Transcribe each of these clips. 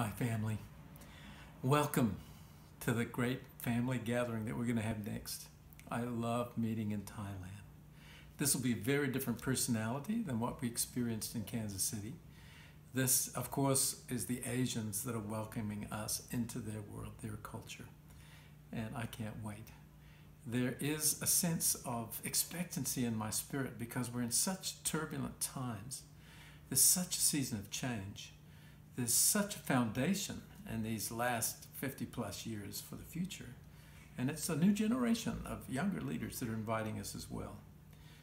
Hi, family. Welcome to the great family gathering that we're going to have next. I love meeting in Thailand. This will be a very different personality than what we experienced in Kansas City. This, of course, is the Asians that are welcoming us into their world, their culture. And I can't wait. There is a sense of expectancy in my spirit because we're in such turbulent times. There's such a season of change there's such a foundation in these last 50 plus years for the future. And it's a new generation of younger leaders that are inviting us as well.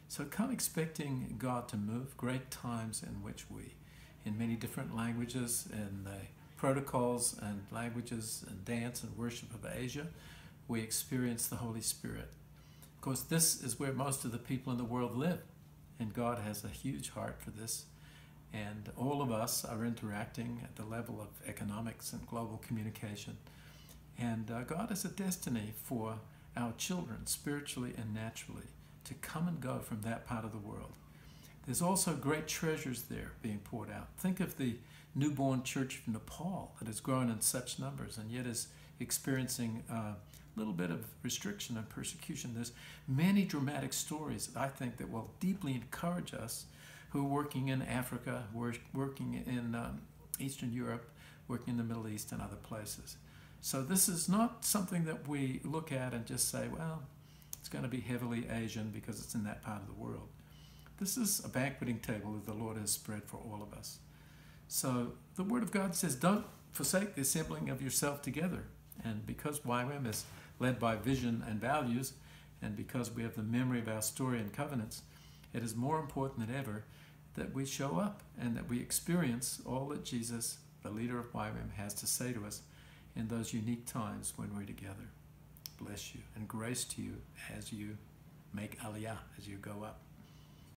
So come expecting God to move great times in which we, in many different languages and the protocols and languages and dance and worship of Asia, we experience the Holy Spirit. Of course, this is where most of the people in the world live, and God has a huge heart for this and all of us are interacting at the level of economics and global communication. And uh, God has a destiny for our children, spiritually and naturally, to come and go from that part of the world. There's also great treasures there being poured out. Think of the newborn church of Nepal that has grown in such numbers and yet is experiencing a uh, little bit of restriction and persecution. There's many dramatic stories, that I think, that will deeply encourage us who are working in Africa, working in um, Eastern Europe, working in the Middle East and other places. So this is not something that we look at and just say, well, it's going to be heavily Asian because it's in that part of the world. This is a banqueting table that the Lord has spread for all of us. So the Word of God says, don't forsake the assembling of yourself together. And because YWAM is led by vision and values, and because we have the memory of our story and covenants, it is more important than ever that we show up and that we experience all that Jesus, the leader of YWAM, has to say to us in those unique times when we're together. Bless you and grace to you as you make aliyah, as you go up.